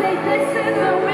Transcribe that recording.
say this is the way.